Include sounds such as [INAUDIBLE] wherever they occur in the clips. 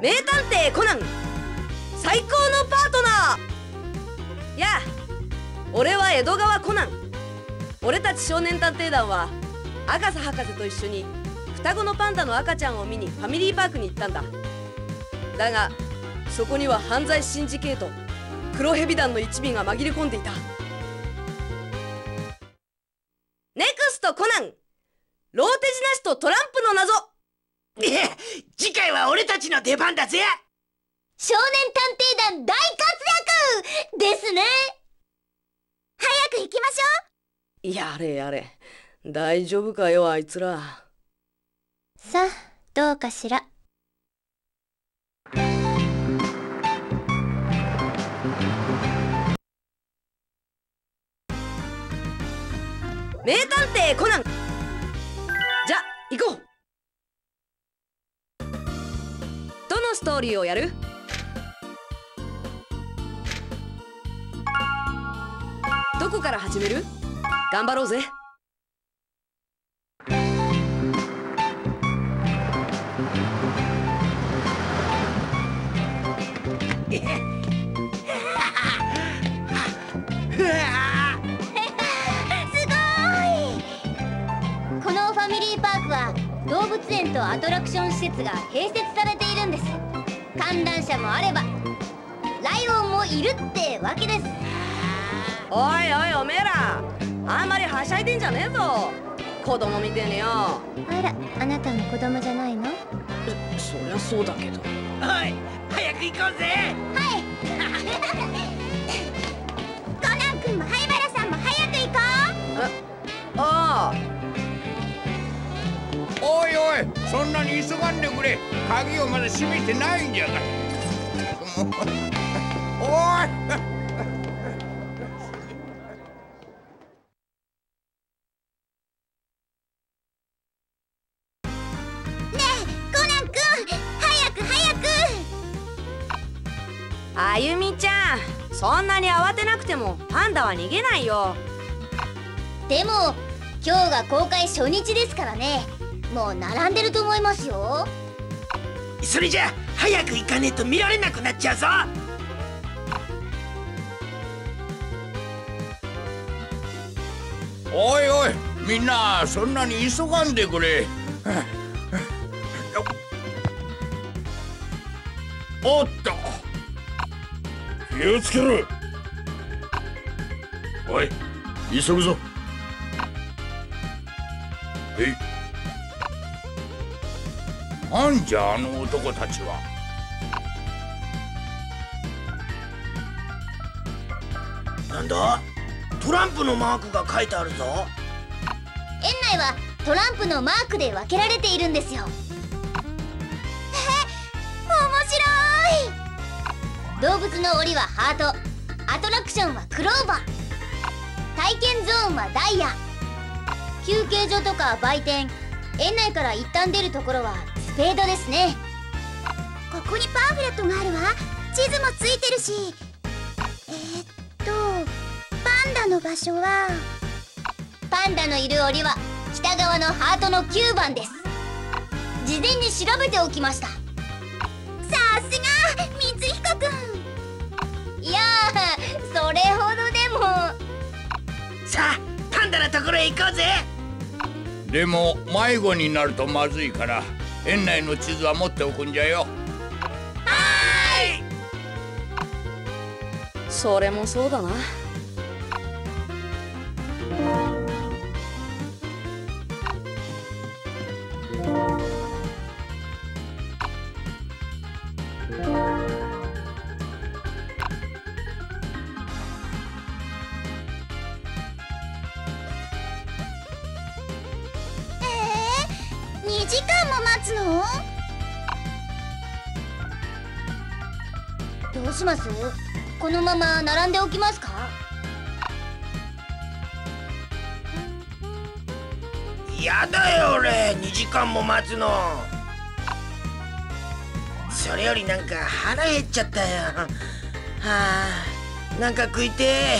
名探偵コナン最高のパートナー。やあ俺は江戸川コナン。俺たち少年探偵団は赤瀬博士と一緒に双子のパンダの赤ちゃんを見にファミリーパークに行ったんだ。だがそこには犯罪シンジケート黒蛇団の一味が紛れ込んでいた。ネクストコナンローテジナシとトランプの謎。次回は俺たちの出番だぜ。少年探偵団大活躍ですね。早く行きましょう。やれやれ。大丈夫かよあいつら。さあどうかしら。名探偵コナン。じゃ行こうストーリーをやる？どこから始める？頑張ろうぜ。動物園とアトラクション施設が併設されているんです。観覧車もあればライオンもいるってわけです。おいおいおめえら。あんまりはしゃいでんじゃねえぞ。子供みてえねよ。あらあなたも子供じゃないの？そりゃそうだけど。おい早く行こうぜそんなに急がんでくれ。鍵をまだ閉めてないんじゃから [LAUGHS] おい。ねえコナン君。早く早く。あゆみちゃん。そんなに慌てなくてもパンダは逃げないよ。でも今日が公開初日ですからねもう並んでると思いますよ。それじゃ早く行かねえと見られなくなっちゃうぞ。おいおいみんなそんなに急がんでくれ。[LAUGHS] おっと。気をつけろ。おい急ぐぞ。えなんじゃあの男たちは。なんだ？トランプのマークが書いてあるぞ。園内はトランプのマークで分けられているんですよ。え面白い。動物の檻はハート。アトラクションはクローバー。体験ゾーンはダイヤ。休憩所とか売店。園内から一旦出るところはスペードですね。ここにパンフレットがあるわ。地図もついてるし。えー、っとパンダの場所は。パンダのいる檻は北側のハートの9番です。事前に調べておきました。さすが光彦くん。いやそれほどでも。さあパンダのところへ行こうぜ。でも迷子になるとまずいから園内の地図は持っておくんじゃよ。はい。それもそうだなします？このまま並んでおきますか？やだよ俺。2時間も待つの。それよりなんか腹減っちゃったよ。はあなんか食いて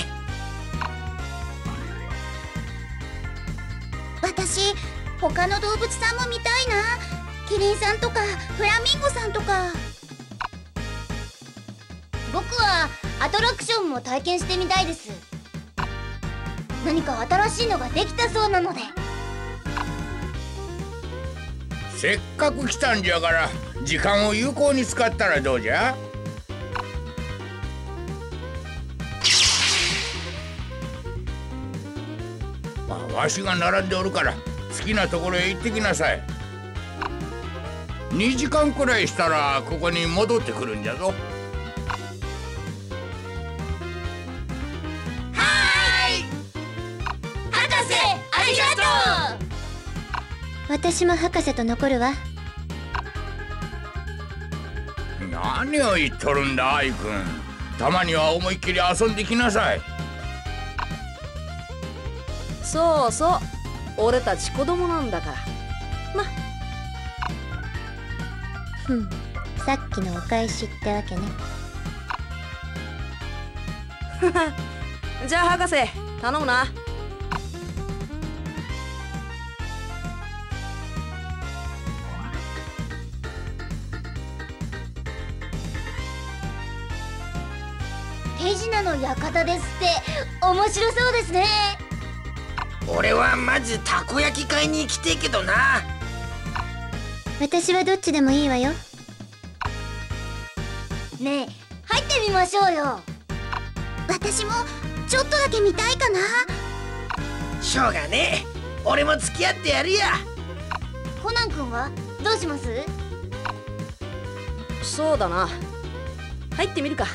私他の動物さんも見たいな。キリンさんとかフラミンゴさんとか。僕はアトラクションも体験してみたいです。何か新しいのができたそうなので。せっかく来たんじゃから時間を有効に使ったらどうじゃ？まあわしが並んでおるから好きなところへ行ってきなさい。2時間くらいしたらここに戻ってくるんじゃぞ。私も博士と残るわ。何を言っとるんだアイくんたまには思いっきり遊んできなさい。そうそう。俺たち子供なんだから。ま。ふん。さっきのお返しってわけね。じゃあ博士頼むな手品の館ですって面白そうですね。俺はまずたこ焼き買いに行きてえけどな。私はどっちでもいいわよ。ねえ入ってみましょうよ。私もちょっとだけ見たいかな。しょうがねえ。俺も付き合ってやるよコナン君は？どうします？そうだな。入ってみるか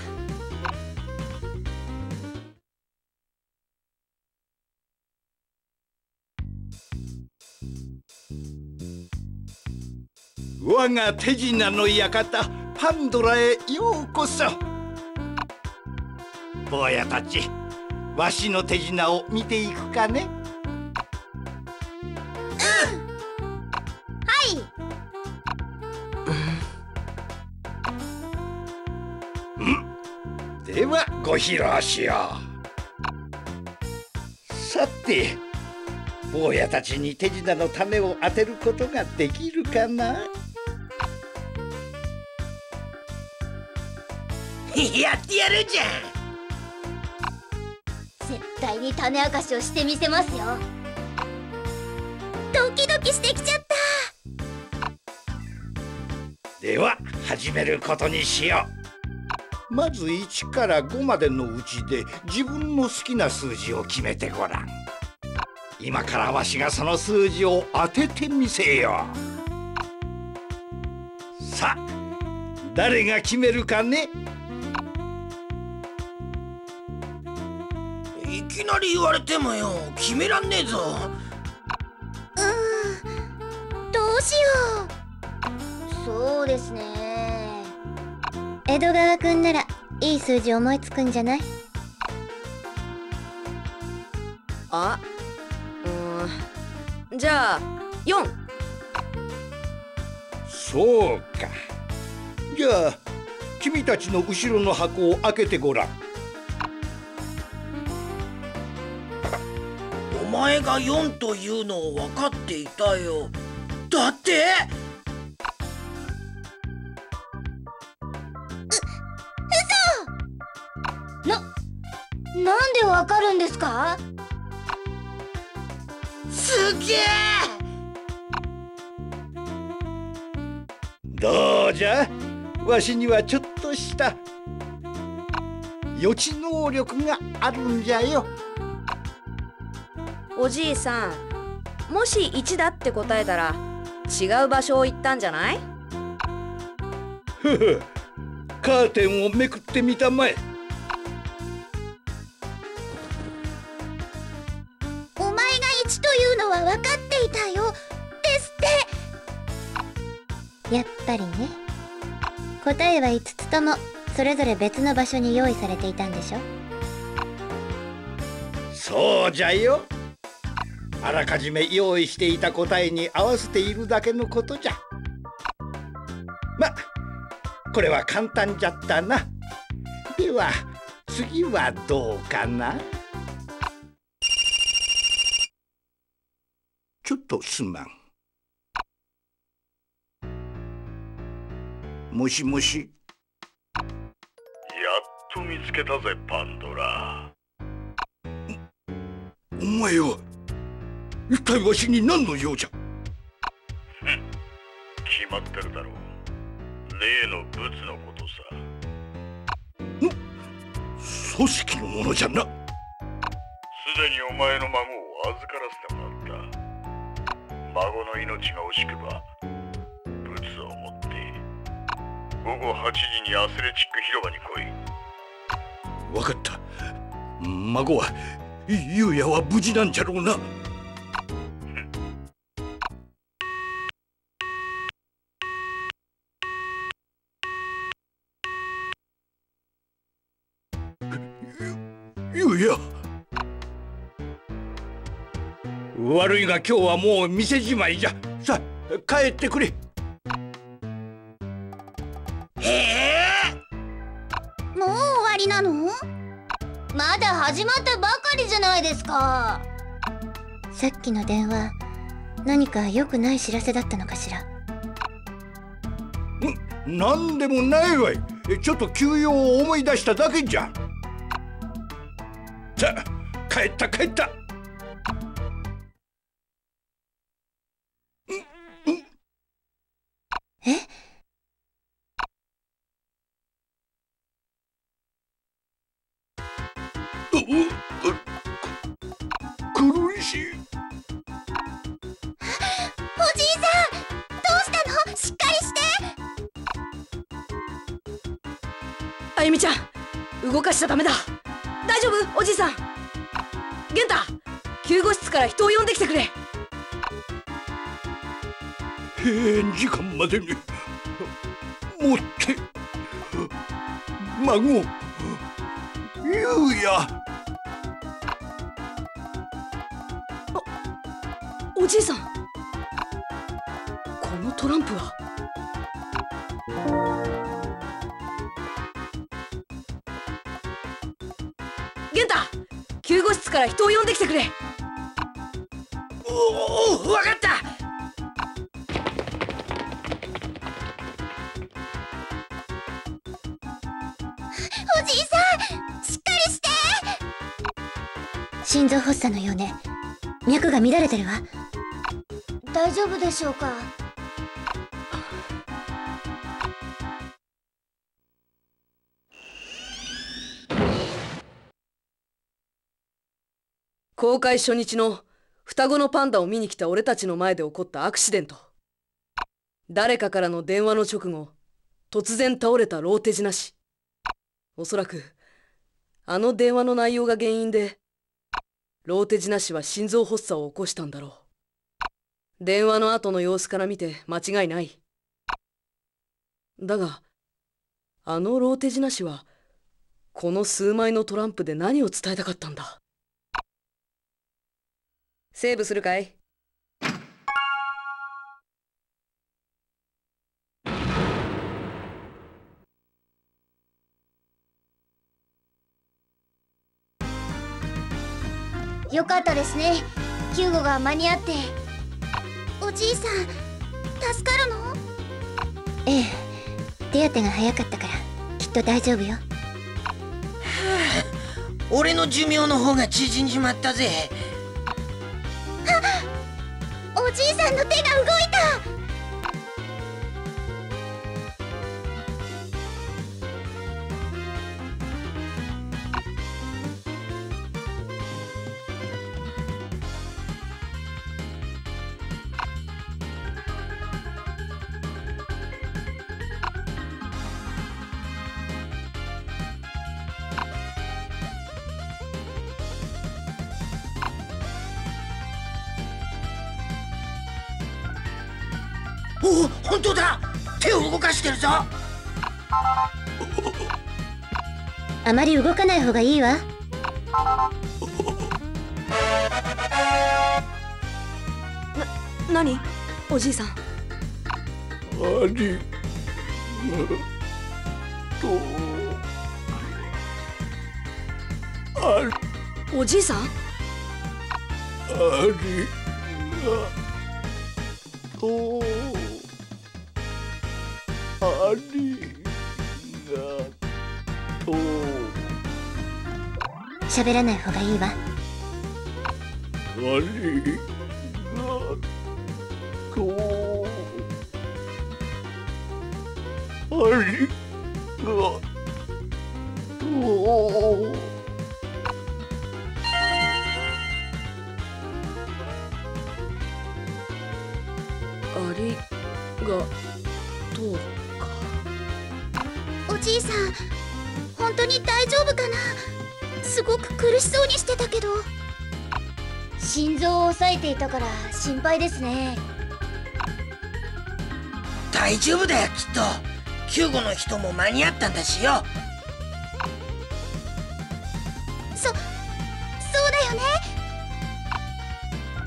我が手品の館パンドラへようこそ。坊やたちわしの手品を見ていくかね。はい。ではご披露しよう。さて坊やたちに手品の種を当てることができるかな？やってやるじゃん。絶対に種明かしをしてみせますよ。ドキドキしてきちゃった。では始めることにしよう。まず1から5までのうちで自分の好きな数字を決めてごらん。今からわしがその数字を当ててみせよう。さあ誰が決めるかね？きなり言われてもよ決めらんねえぞ。どうしよう。そうですね。江戸川くんならいい数字思いつくんじゃない？あうーんじゃあ4そうか。じゃあ君たちの後ろの箱を開けてごらん前が4というのを分かっていたよ。だって？ななんでわかるんですか？すげえ！どうじゃ？わしにはちょっとした予知能力があるんじゃよおじいさんもし1だって答えたら違う場所を行ったんじゃない？ふふカーテンをめくってみたまえ。お前が1というのは分かっていたよ。ですって。やっぱりね。答えは5つともそれぞれ別の場所に用意されていたんでしょ？そうじゃよあらかじめ用意していた答えに合わせているだけのことじゃ。まこれは簡単じゃったな。では次はどうかな？ちょっとすまん。もしもし。やっけたぜパンドラ。お前は一体わしに何の用じゃ？決まってるだろう。例のブツのことさ。組織のものじゃな。すでにお前の孫を預からせてもらった。孫の命が惜しくばブツを持って。午後8時にアスレチック広場に来い。分かった。孫はゆうやは無事なんじゃろうなゆうや。悪いが今日はもう店じまいじゃ。さあ帰ってくれ。へえ。もう終わりなの？まだ始まったばかりじゃないですか。さっきの電話何か良くない知らせだったのかしら？なんでもないわい。ちょっと休養を思い出しただけじゃさあ帰った帰った。え？うう苦しい。おじいさんどうしたの？しっかりして。あゆみちゃん動かしちゃダメだ。大丈夫？おじいさん。玄太救護室から人を呼んできてくれ。閉園時間までに持って孫ゆうやおじいさん。このトランプはから人を呼んできてくれ。おお分かった。おじいさんしっかりして。心臓発作のようね。脈が乱れてるわ。大丈夫でしょうか？公開初日の双子のパンダを見に来た俺たちの前で起こったアクシデント。誰かからの電話の直後突然倒れたローテジなし。おそらくあの電話の内容が原因でローテジなしは心臓発作を起こしたんだろう。電話の後の様子から見て間違いない。だがあのローテジなしはこの数枚のトランプで何を伝えたかったんだ。セーブするかい？よかったですね。救護が間に合って。おじいさん助かるの？ええ。手当てが早かったからきっと大丈夫よ。俺の寿命の方が縮んじまったぜおじいさんの手が動いた。おお本当だ。手を動かしてるぞ。あまり動かない方がいいわ。何？おじいさん。ありがとう。おじいさん？ありがとうありがとう。喋らない方がいいわ。ありがとう。ありがとうにしてたけど。心臓を押さえていたから心配ですね。大丈夫だよきっと。救護の人も間に合ったんだしよ。そそうだよね。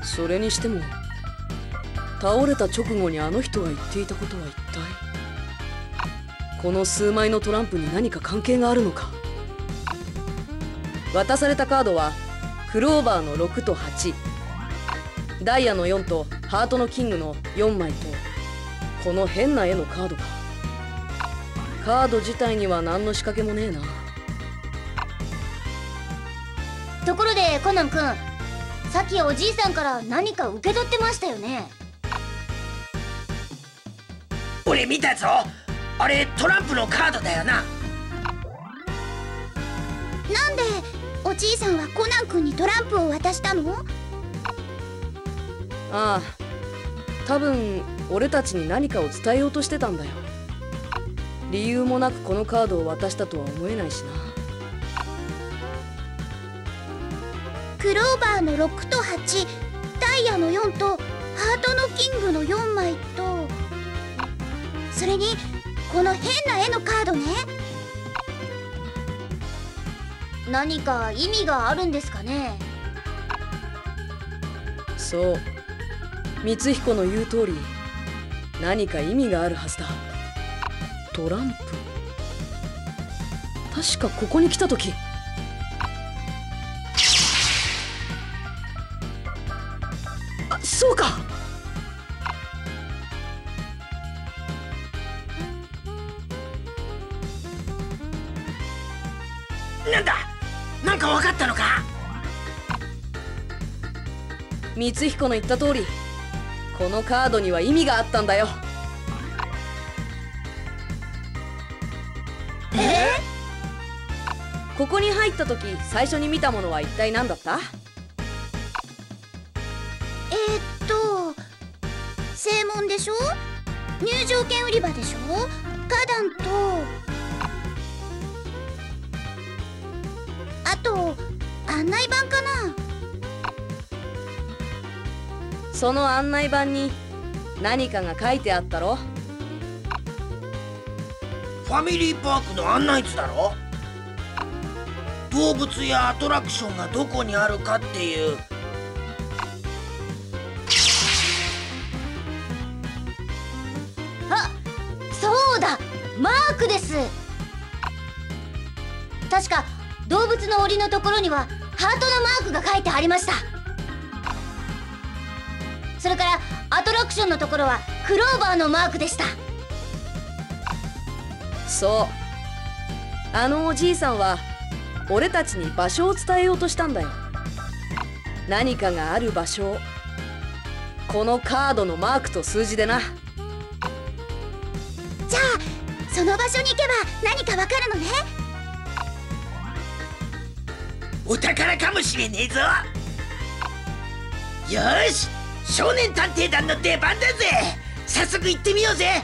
それにしても倒れた直後にあの人が言っていたことは一体？この数枚のトランプに何か関係があるのか？渡されたカードはクローバーの6と8ダイヤの4とハートのキングの4枚とこの変な絵のカードか。カード自体には何の仕掛けもねえな。ところでコナン君さっきおじいさんから何か受け取ってましたよね？俺見たぞ。あれトランプのカードだよな。なんでおじいさんはコナン君にトランプを渡したの？ああ多分俺たちに何かを伝えようとしてたんだよ。理由もなくこのカードを渡したとは思えないしな。クローバーの6と8ダイヤの4とハートのキングの4枚とそれにこの変な絵のカードね何か意味があるんですかね？そう。光彦の言う通り何か意味があるはずだ。トランプ。確かここに来た時。あそうか。なんだ？なんか分かったのか？光彦の言った通りこのカードには意味があったんだよ。え？ここに入った時最初に見たものは一体何だった？えー、っと正門でしょ？入場券売り場でしょ？花壇とあと案内板かな？その案内板に何かが書いてあったろ？ファミリーパークの案内図だろ？動物やアトラクションがどこにあるかっていう。あそうだマークです。確かの檻のところにはハートのマークが書いてありました。それからアトラクションのところはクローバーのマークでした。そう。あのおじいさんは俺たちに場所を伝えようとしたんだよ。何かがある場所をこのカードのマークと数字でな。じゃあその場所に行けば何かわかるのねお宝かもしれねえぞ。よし少年探偵団の出番だぜ。早速行ってみようぜ。